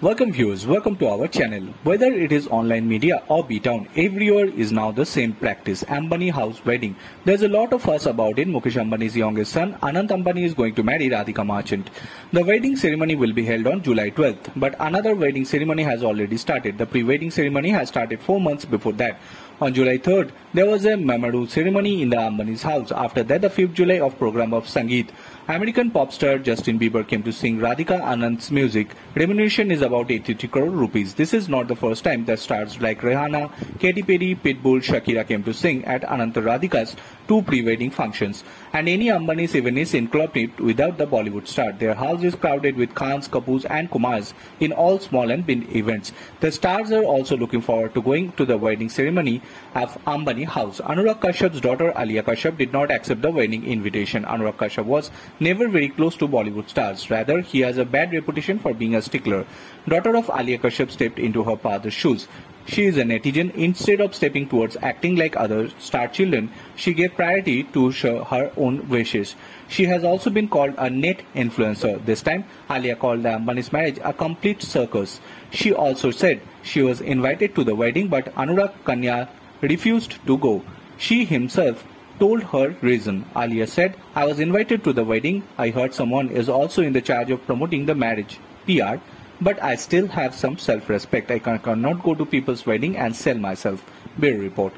Welcome viewers, welcome to our channel. Whether it is online media or B-Town, everywhere is now the same practice, Ambani house wedding. There's a lot of fuss about it. Mukesh Ambani's youngest son, Anant Ambani is going to marry Radhika Merchant. The wedding ceremony will be held on July 12th, but another wedding ceremony has already started. The pre-wedding ceremony has started four months before that. On July 3rd, there was a Mameru ceremony in the Ambani's house. After that, the 5th July of program of Sangeet. American pop star Justin Bieber came to sing Radhika Anand's music. Remuneration is about 83 crore rupees. This is not the first time that stars like Rihanna, Katy Perry, Pitbull, Shakira came to sing at Anant Radhika's two pre-wedding functions. And any Ambani's event is incomplete without the Bollywood star. Their house is crowded with Khans, Kapoors and Kumars in all small and big events. The stars are also looking forward to going to the wedding ceremony Ambani house. Anurag Kashyap's daughter Alia Kashyap did not accept the wedding invitation. Anurag Kashyap was never very close to Bollywood stars. Rather, he has a bad reputation for being a stickler. Daughter of Alia Kashyap stepped into her father's shoes. She is a netizen. Instead of stepping towards acting like other star children, she gave priority to show her own wishes. She has also been called a net influencer. This time, Alia called the Ambani's marriage a complete circus. She also said she was invited to the wedding, but Anurag Kanya refused to go. She himself told her reason. Alia said, I was invited to the wedding. I heard someone is also in the charge of promoting the marriage. PR. But I still have some self-respect. I cannot go to people's wedding and sell myself. Bureau report.